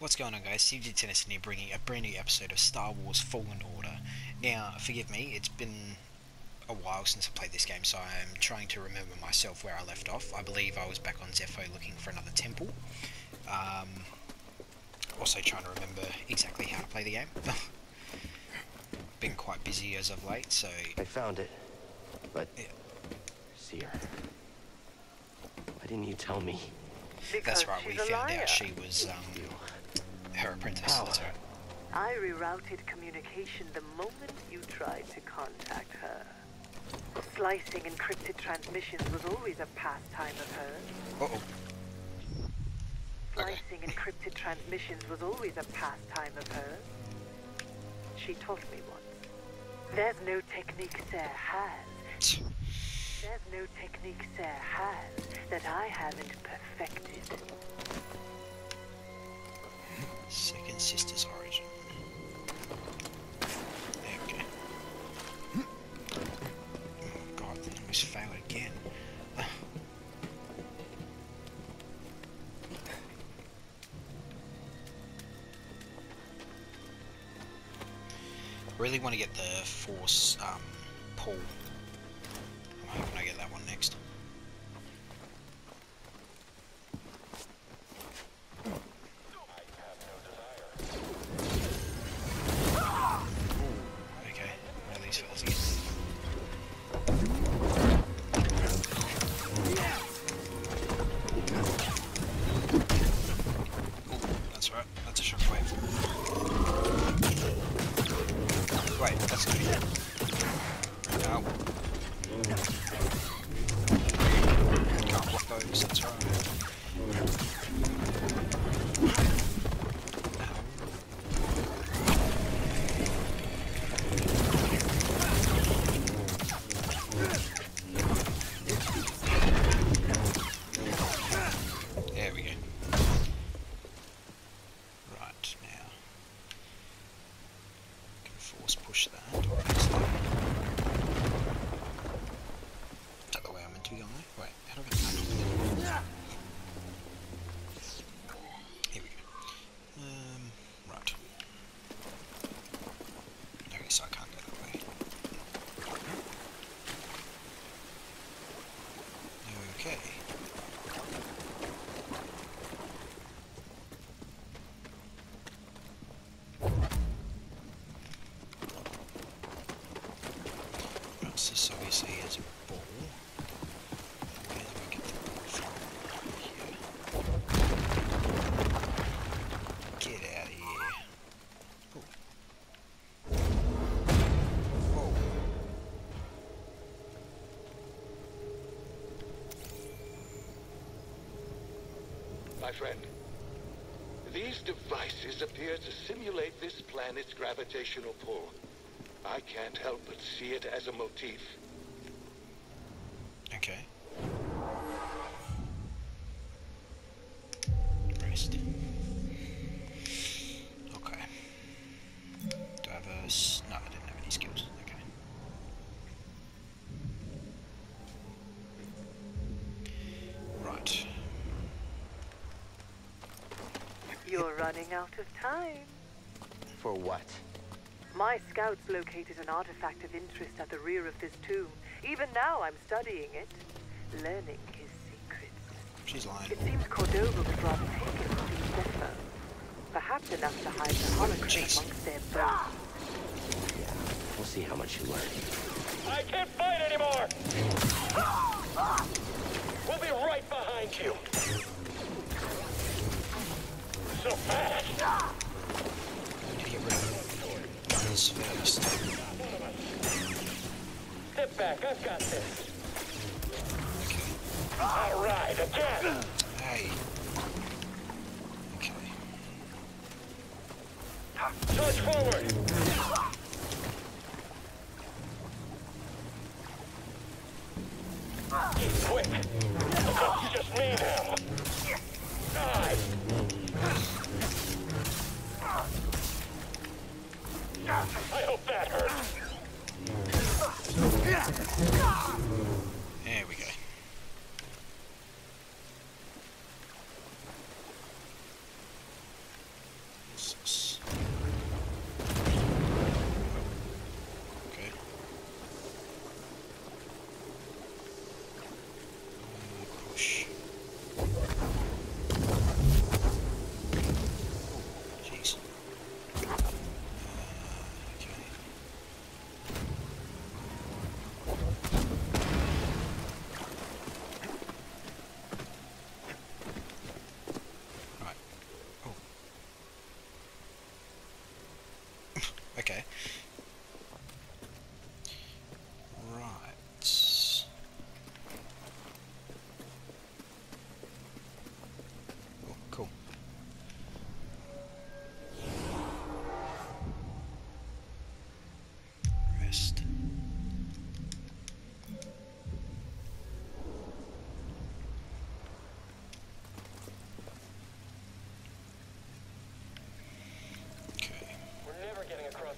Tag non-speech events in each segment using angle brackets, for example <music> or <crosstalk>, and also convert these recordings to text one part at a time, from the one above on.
What's going on guys, CJ Tennyson here bringing a brand new episode of Star Wars Fallen Order. Now, forgive me, it's been a while since I played this game, so I'm trying to remember myself where I left off. I believe I was back on Zeffo looking for another temple. Um, also trying to remember exactly how to play the game. <laughs> been quite busy as of late, so... I found it, but... Yeah. Cere. Why didn't you tell me? That's right, we she's a found liar. out she was um, her apprentice. How? That's right. I rerouted communication the moment you tried to contact her. Slicing encrypted transmissions was always a pastime of hers. Uh-oh. Okay. Slicing <laughs> encrypted transmissions was always a pastime of hers. She taught me once. There's no technique Cere has. There's no technique Cere has that I haven't perfected. Second sister's origin. Go. Oh god, I almost failed again. Really want to get the force um, pull. I'm hoping I get that one next. This obviously is a ball. Where do we get the ball from? Here. Get out of here. Ooh. Whoa. My friend, these devices appear to simulate this planet's gravitational pull. I can't help but see it as a motif. Scouts located an artifact of interest at the rear of this tomb. Even now I'm studying it, learning his secrets. She's lying. It seems Cordova was rather taken to Zeffo. Perhaps enough to hide the holocron amongst their bones. We'll see how much you learn. I can't fight anymore! We'll be right behind you! This first. Step back, I've got this. Okay. All right, again! Hey. Okay. Charge forward!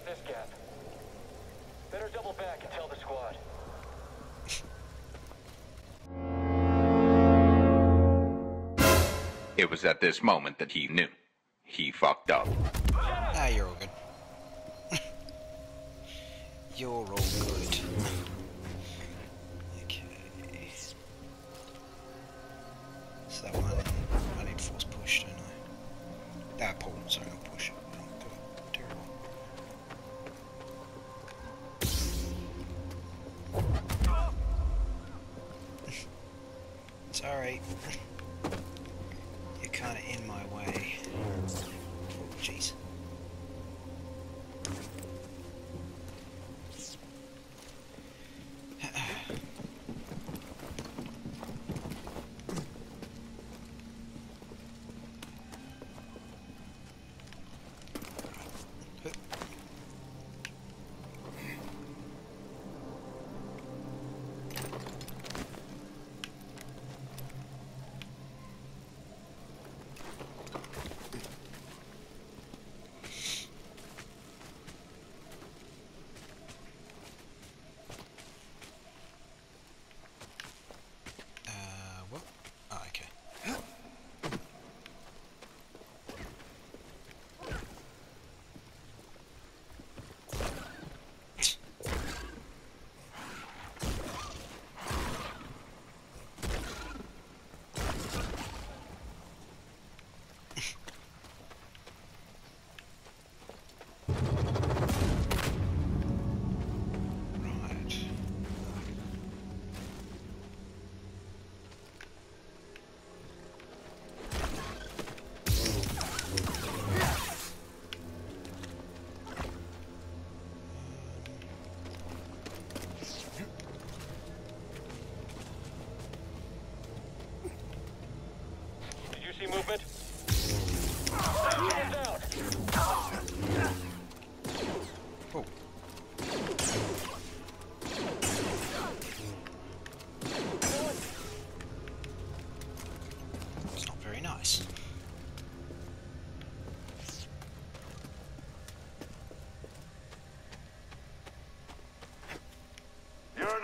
this gap. Better double back and tell the squad. It was at this moment that he knew. He fucked up. Ah, you're all good. <laughs> you're all good.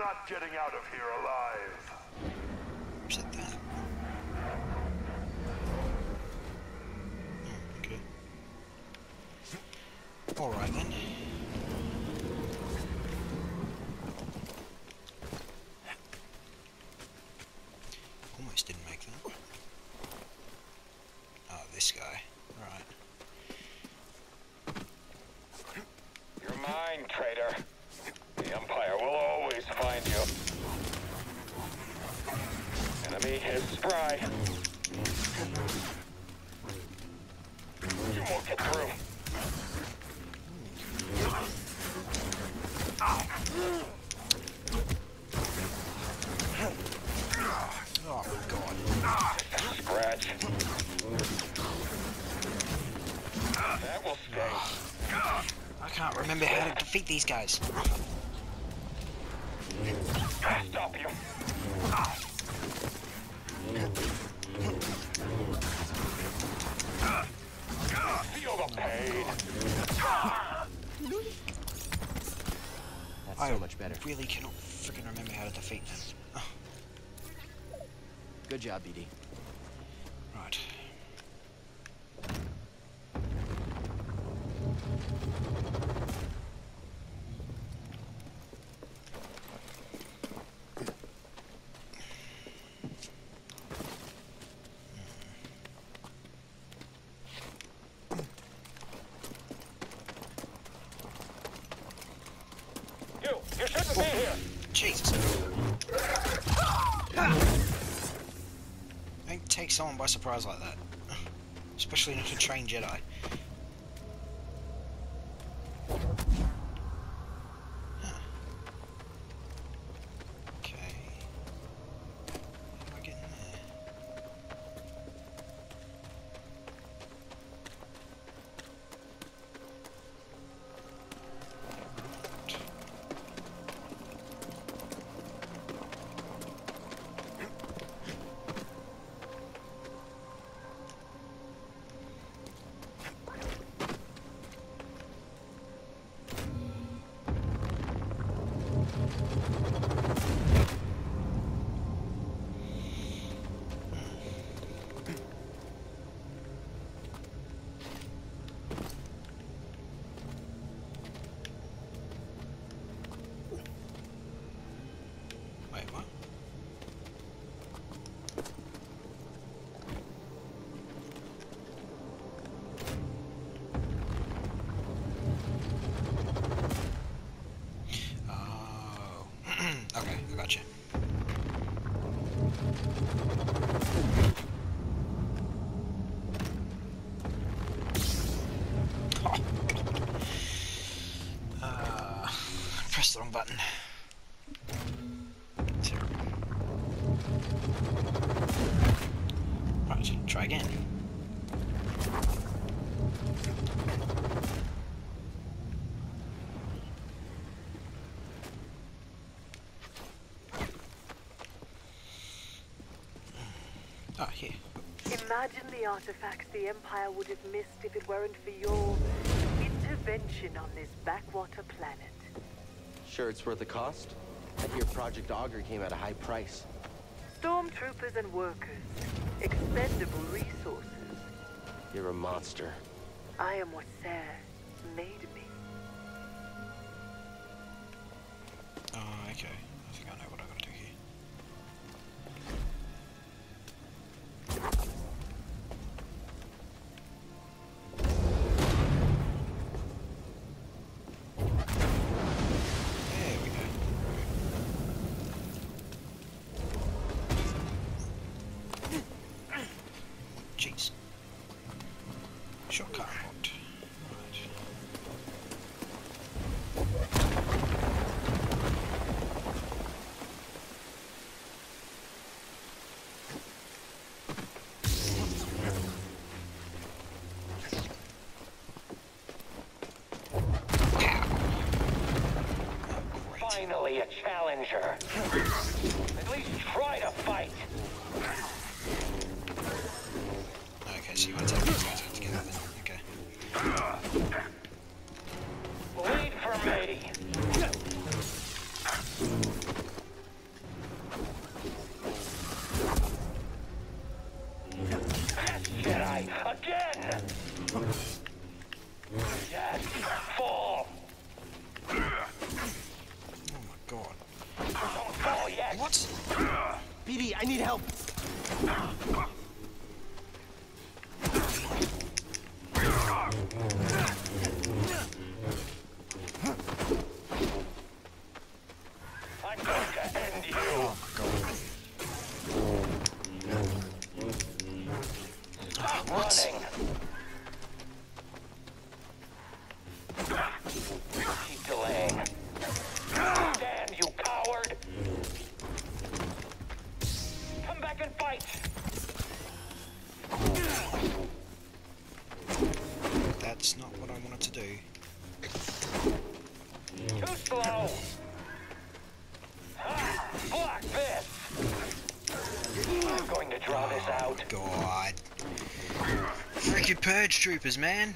Not getting out of here alive. Said that? Hmm, okay. Alright then. These guys. Stop you. Feel the pain. That's I so much better. really cannot freaking remember how to defeat them. Oh, <sighs> Good job, BD. right. You, Jesus. Don't take someone by surprise like that. Especially not a trained Jedi. Wrong button. Right, try again. Ah, here. Imagine the artifacts the Empire would have missed if it weren't for your intervention on this backwater planet. Sure it's worth the cost? I hear Project Augur came at a high price. Stormtroopers and workers. Expendable resources. You're a monster. I am what Cere Finally a challenger. Freaking purge troopers, man.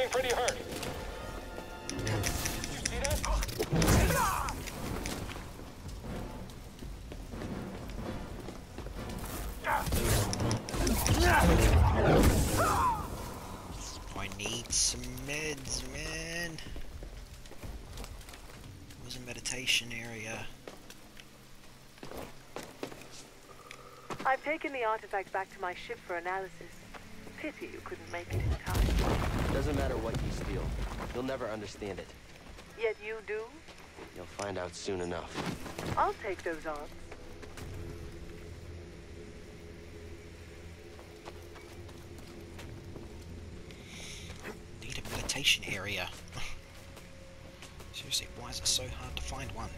He's looking pretty hurt. You see that? I need some meds, man. It was a meditation area. I've taken the artifact back to my ship for analysis. Pity you couldn't make it in time. Doesn't matter what you steal. You'll never understand it. Yet you do? You'll find out soon enough. I'll take those odds. Need a meditation area. <laughs> Seriously, why is it so hard to find one?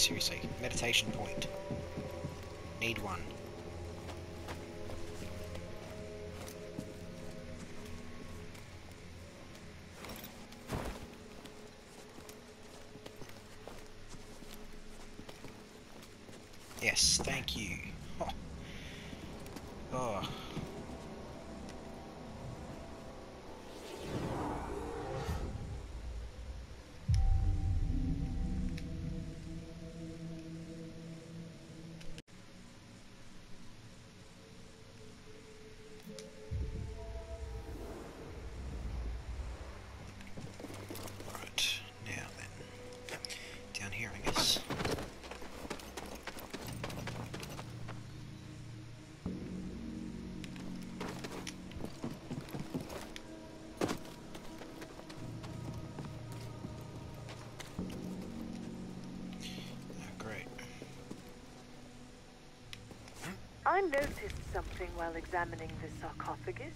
Seriously. Meditation point. Need one. I noticed something while examining the sarcophagus.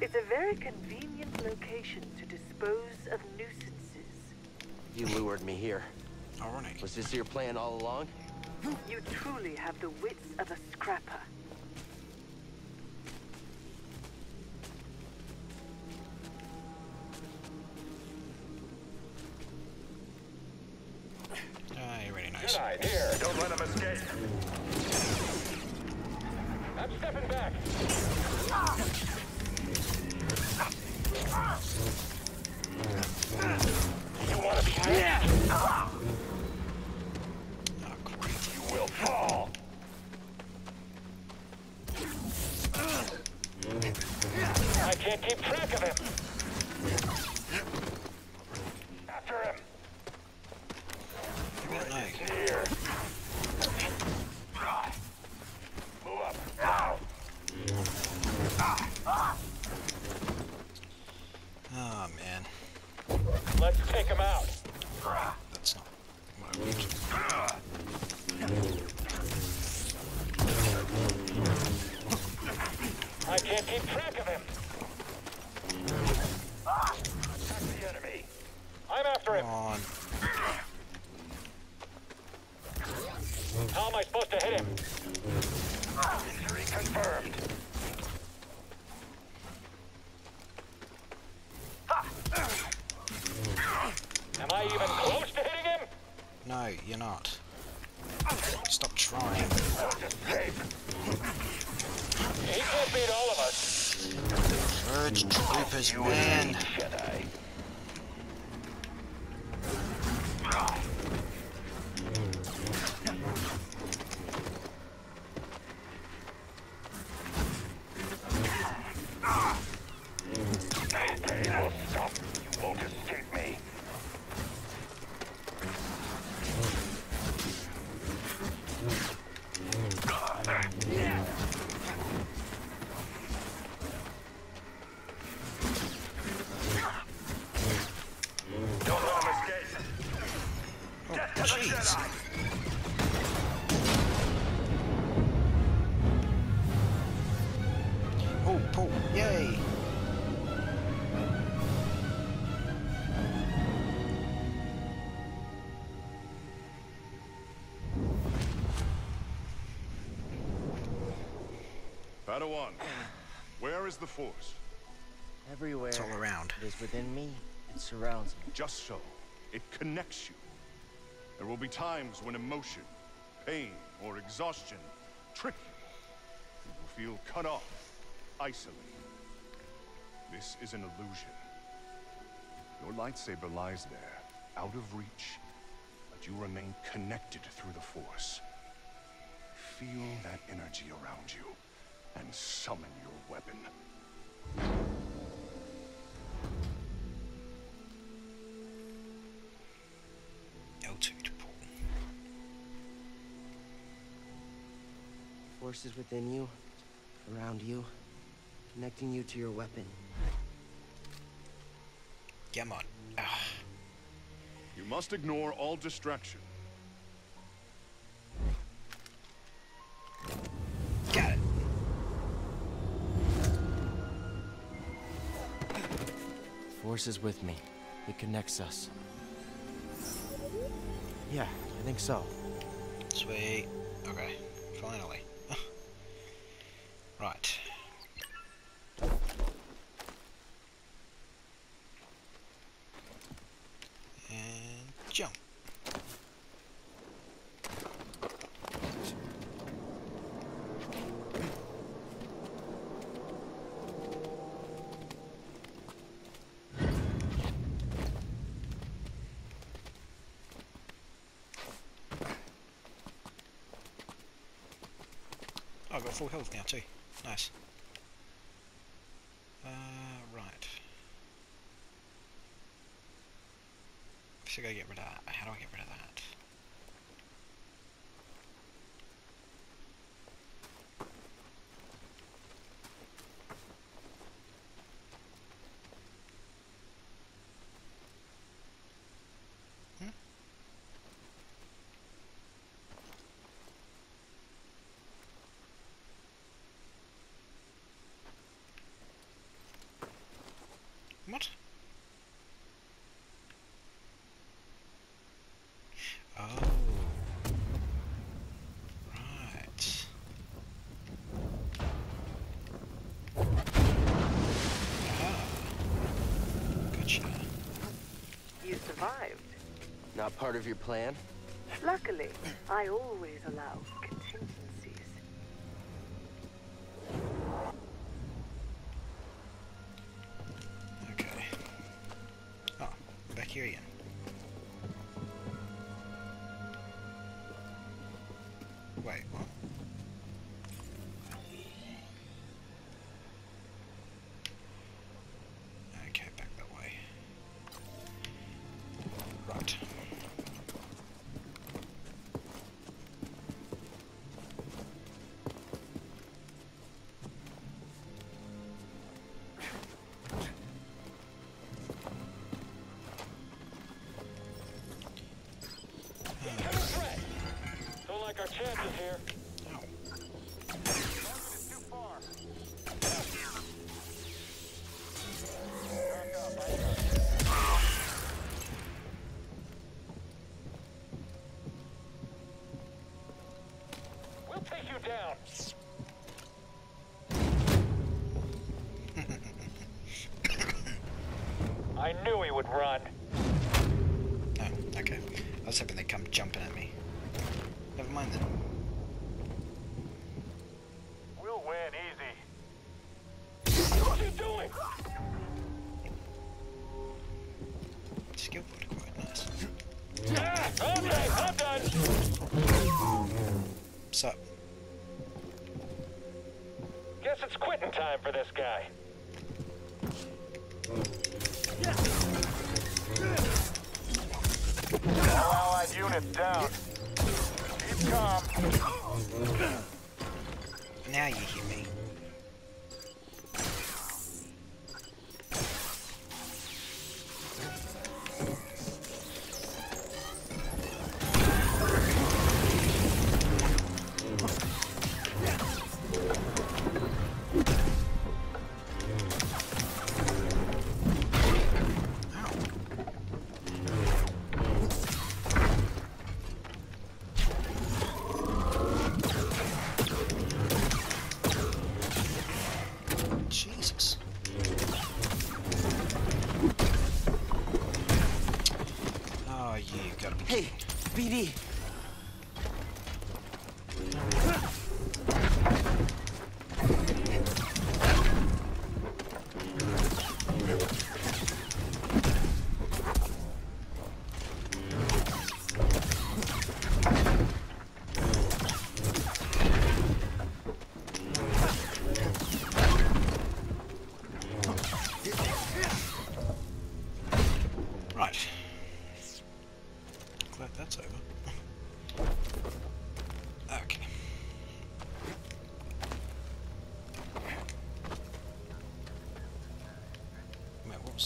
It's a very convenient location to dispose of nuisances. You lured me here. Ironic. Was this your plan all along? You truly have the wits of a scrapper. Let's take him out. Oh, Paul, yay. Padawan, where is the Force? Everywhere. It's all around. It is within me. It surrounds me. Just so. It connects you. There will be times when emotion, pain, or exhaustion trick you. You will feel cut off, isolated. This is an illusion. Your lightsaber lies there, out of reach, but you remain connected through the Force. Feel that energy around you, and summon your weapon. L2 to pull. Force is within you, around you, connecting you to your weapon. Come on. Ah, You must ignore all distraction. got it. Force is with me. It connects us. Yeah, I think so. Sweet. Okay, finally. <laughs> right. And jump. Oh, I've got full health now too. Nice. Uh, right. So I gotta get rid of that. How do I get rid of that? Hmm? What? Oh. Right. Aha. Gotcha. You survived. Not part of your plan? Luckily, I always allow contingencies. Okay. Oh, back here again. <laughs> <laughs> I knew he would run. Oh, okay. I was hoping they'd come jumping at me. Skill point acquired, nice. Ah, okay, I'm done. So, Guess it's quitting time for this guy. All allied units down. Keep calm. now you hear me.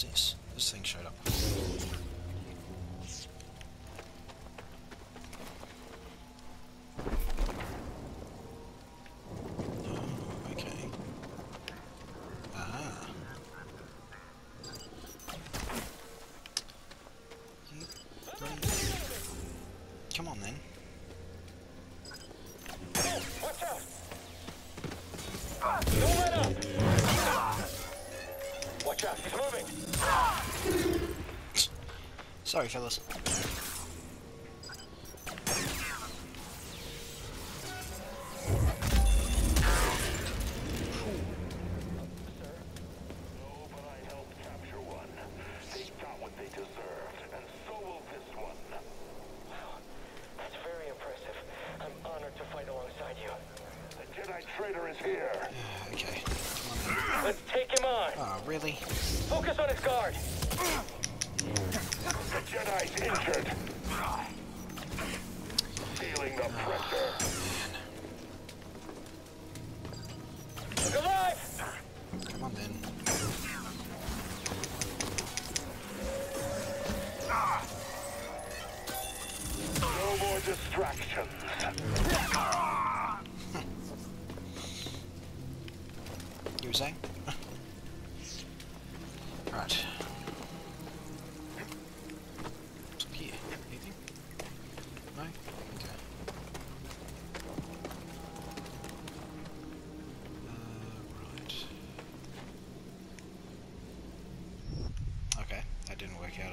this? This thing showed up. Sorry, fellas.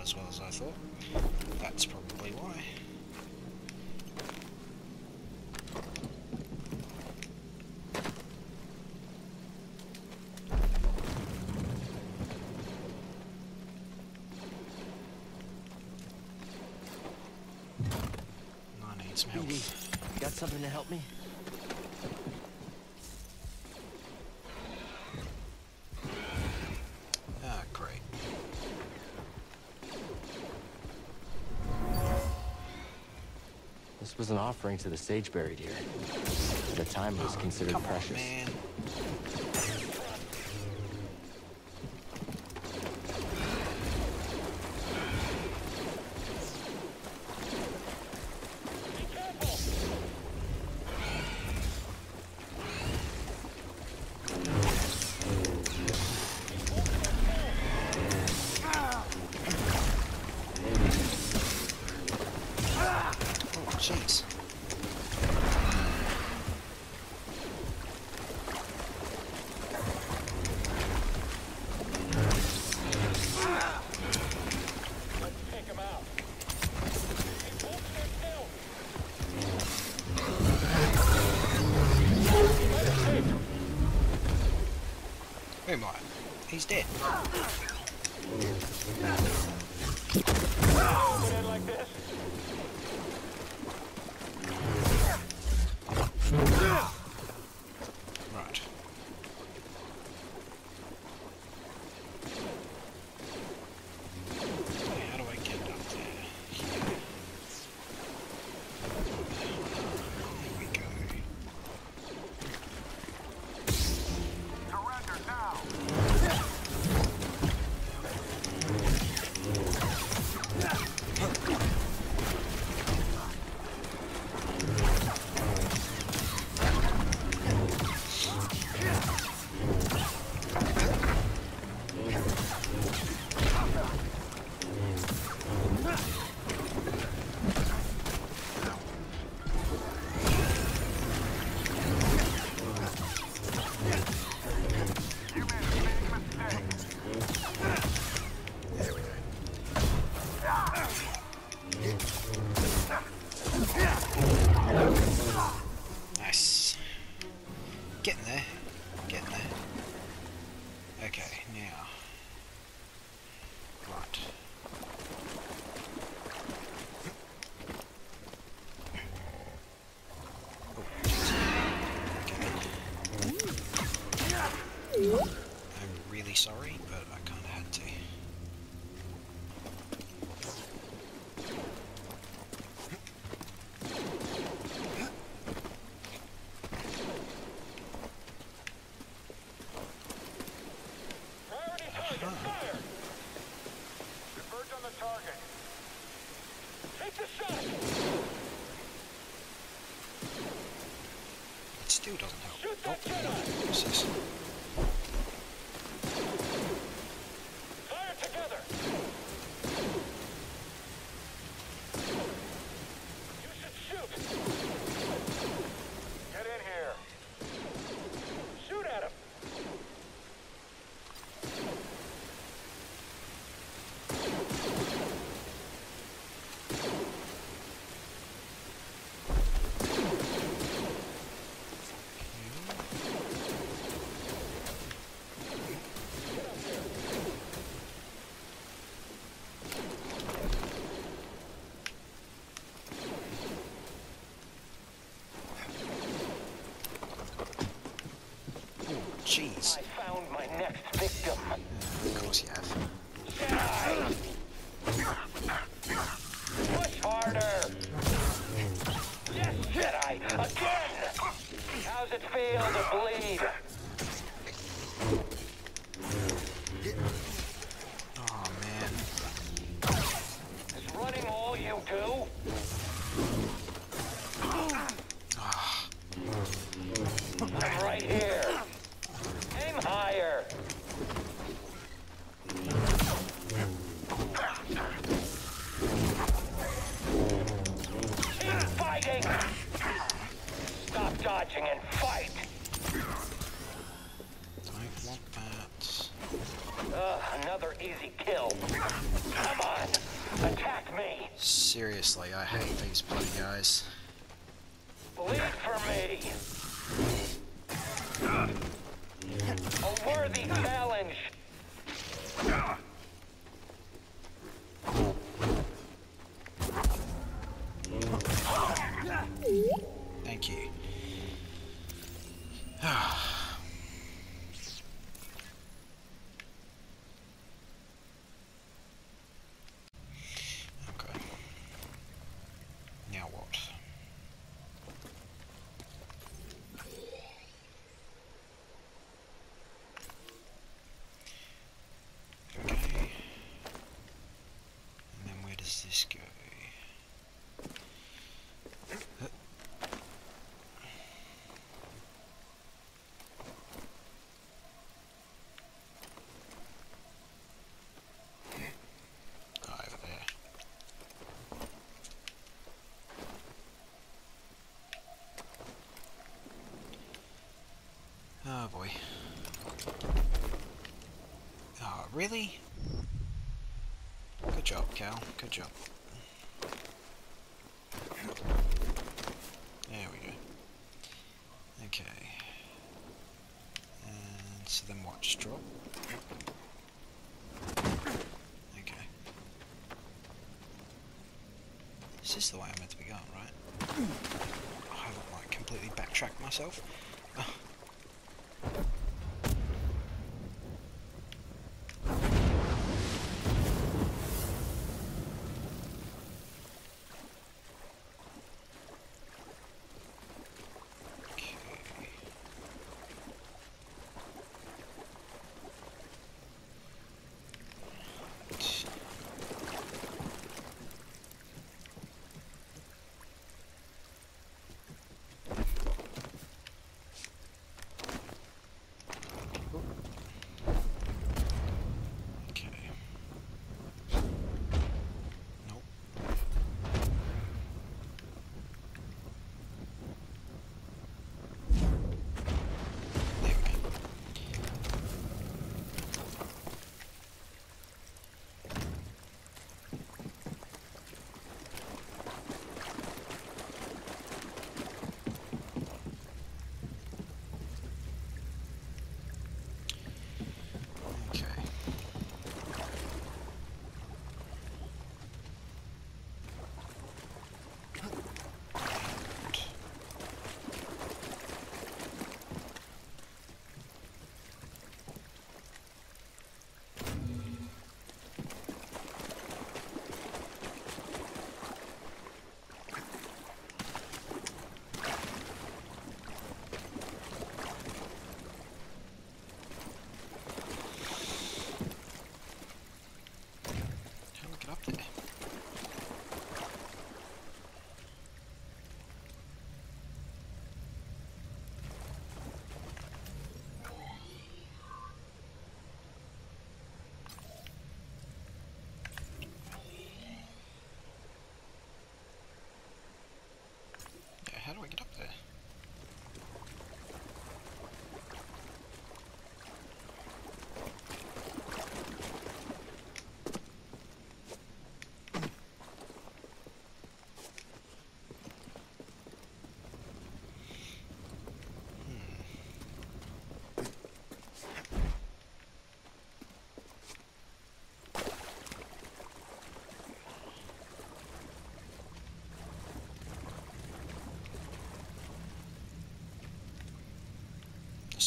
as well as I thought. That's probably why. Some help. Got something to help me? was an offering to the sage buried here. The time, was considered oh, precious. he's dead. Still doesn't help. Oh. What's this? Fire together! You should shoot! Get in here! Shoot at him! Oh, jeez. I found my next victim. Of course you have. A worthy challenge. Thank you. okay. Now what? Okay. And then where does this go? over there. Oh boy. Oh, really? Good job, Cal. Good job. There we go. Okay. And so then what? Just drop? Okay. This is the way I'm meant to be going, right? I haven't like completely backtracked myself.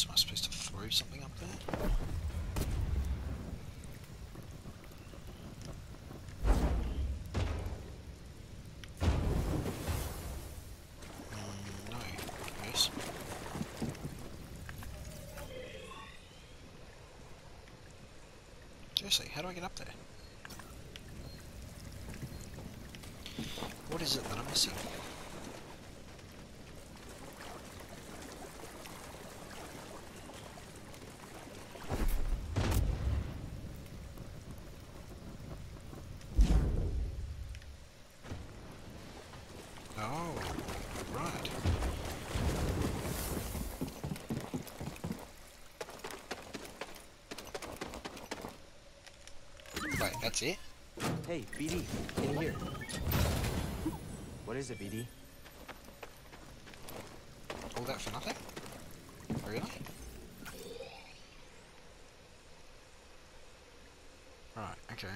Am I supposed to throw something up there? Mm. Seriously, how do I get up there? What is it that I'm missing? Oh, right. Wait, that's it? Hey, BD, in here. What is it, BD? All that for nothing? Really? Right, okay.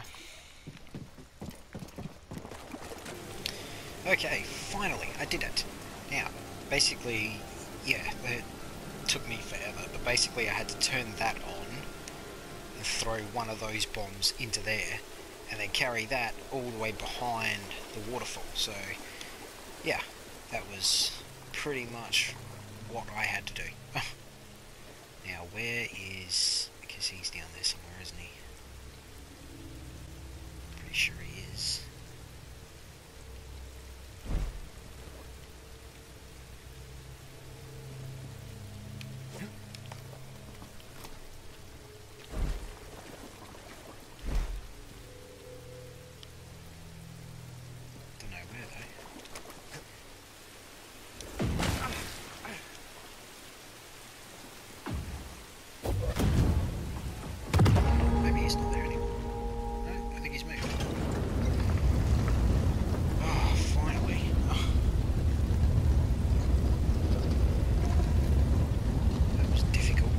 Okay, finally, I did it. Now, basically, yeah, it took me forever, but basically I had to turn that on and throw one of those bombs into there, and then carry that all the way behind the waterfall. So, yeah, that was pretty much what I had to do. <laughs> now, where is... Because he's down there somewhere, isn't he? Pretty sure he is. Don't know where though. Maybe he's not there anymore. No, I think he's moved. Oh, finally. Oh. That was difficult.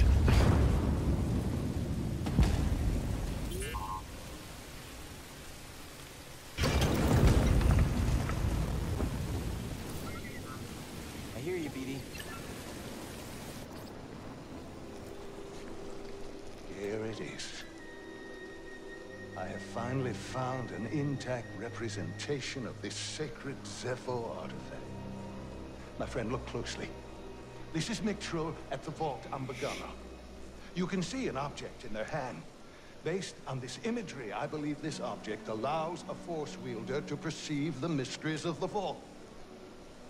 I hear you, BD. Here I have finally found an intact representation of this sacred Zeffo artifact. My friend, look closely. This is Miktrull at the Vault on Bogano. You can see an object in their hand. Based on this imagery, I believe this object allows a Force wielder to perceive the mysteries of the Vault.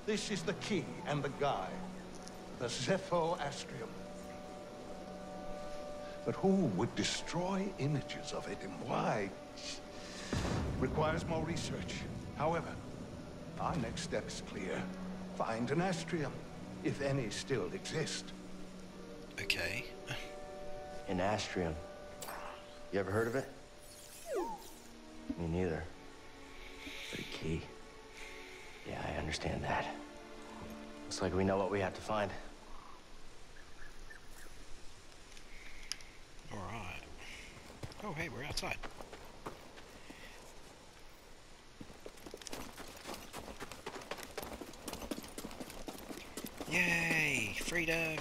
This is the key and the guide. The Zeffo Astrium. But who would destroy images of it and why? Requires more research. However, our next step is clear. Find an astrium, if any still exist. Okay. An astrium. You ever heard of it? Me neither. But a key. Yeah, I understand that. Looks like we know what we have to find. Alright. Oh, hey, we're outside. Yay! Freedom!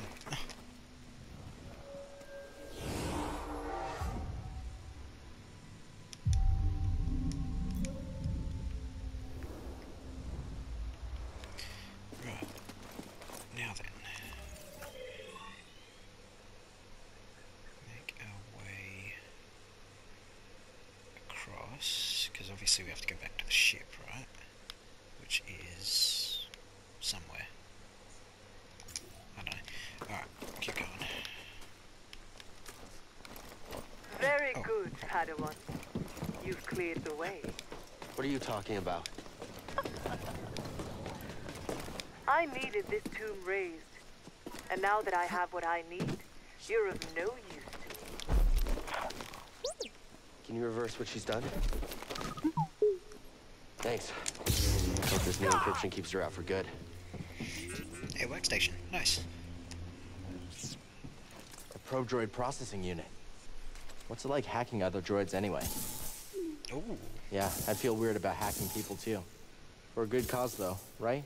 You talking about? <laughs> I needed this tomb raised. And now that I have what I need, you're of no use to me. Can you reverse what she's done? Thanks. Hope this new encryption keeps her out for good. Hey, workstation. Nice. A probe droid processing unit. What's it like hacking other droids anyway? Ooh. Yeah, I'd feel weird about hacking people too. For a good cause though, right?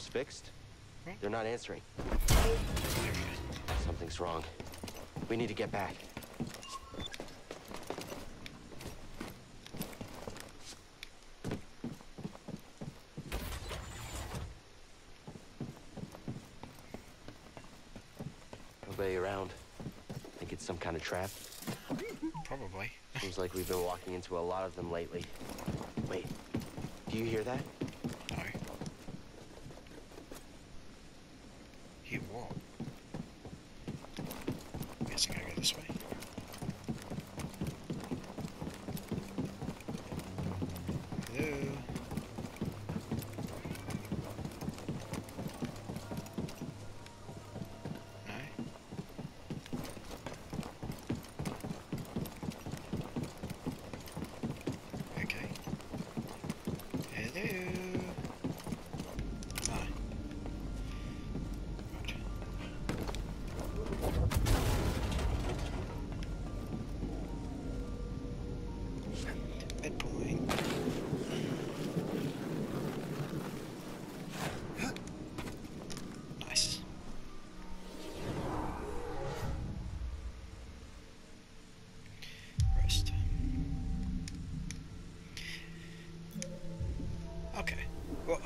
Comms fixed? They're not answering. Something's wrong. We need to get back. Nobody around. Think it's some kind of trap? Probably. Seems like we've been walking into a lot of them lately. Wait, do you hear that?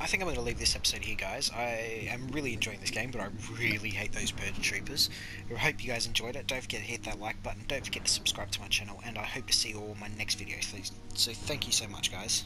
I think I'm going to leave this episode here, guys. I am really enjoying this game, but I really hate those Purge troopers. I hope you guys enjoyed it. Don't forget to hit that like button. Don't forget to subscribe to my channel, and I hope to see you all in my next video. So, so thank you so much, guys.